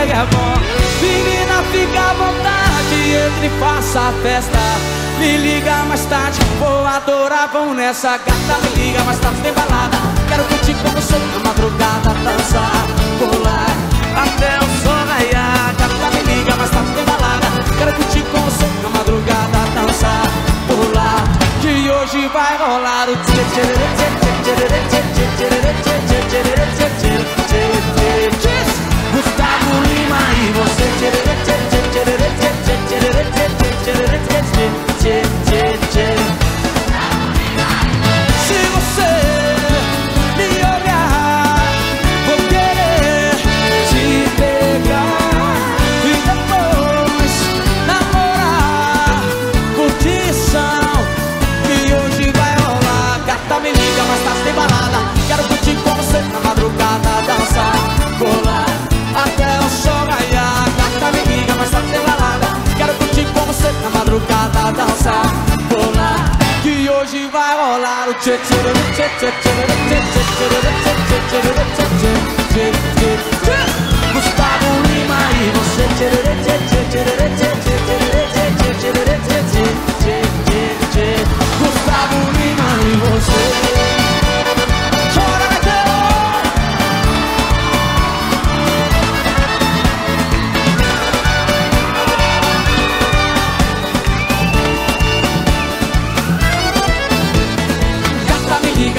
reggae é bom Menina, fica à vontade, entre e faça a festa. Me liga mais tarde, vou adorar, vão nessa gata. Me liga mais tarde, tem balada. Quero curtir com você na madrugada Dançar, pular, até o Gusttavo Lima e você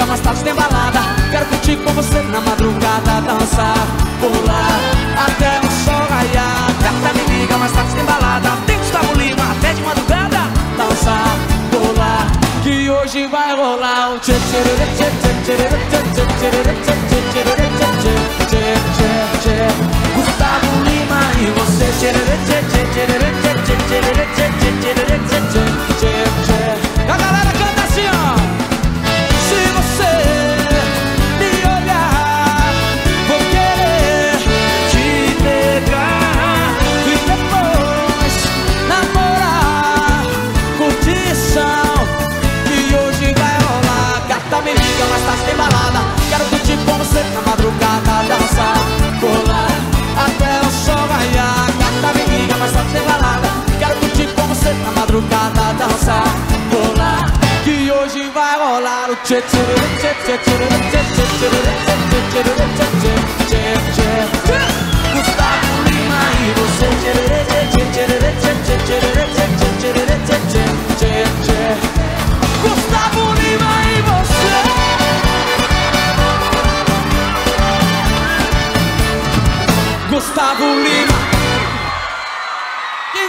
Liga, mais tarde tem balada Quero curtir com você na madrugada Dançar, pular, até o sol raiar Gata me liga, mais tarde tem balada Tem Gustavo Lima, até de madrugada Dançar, pular, que hoje vai rolar o tchê tchê tchê tchê tchê tchê tchê tchê tchê tchê tchê tchê tchê tchê madrugada, dançar, colar. Que hoje vai rolar o tchê tchê tchê tchê tchê tchê tchê tchê tchê tchê tchê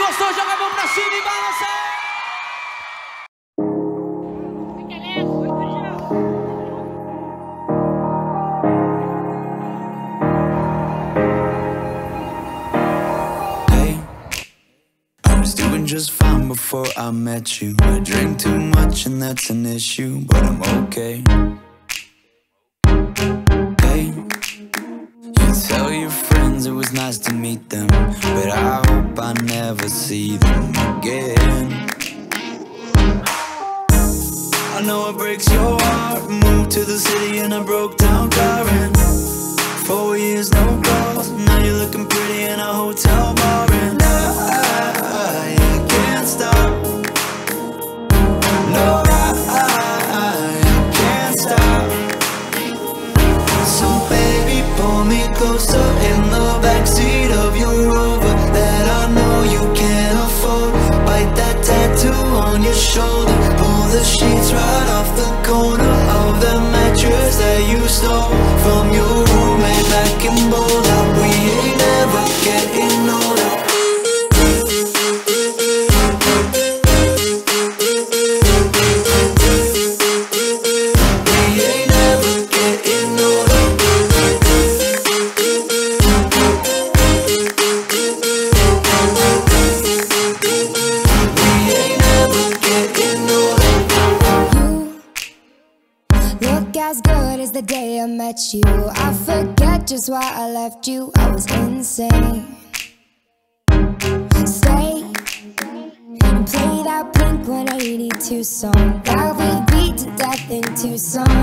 gostou joga a mão pra cima e balança Hey, I was doing just fine before I met you. I drink too much and that's an issue, but I'm okay. Nice to meet them, but I hope I never see them again. I know it breaks your heart. Moved to the city in a broke down car and Four years, no calls. Now you're looking pretty in a hotel bar, shoulder. As good as the day I met you. I forget just why I left you. I was insane. Stay and play that Blink 182 song that we beat to death in Tucson.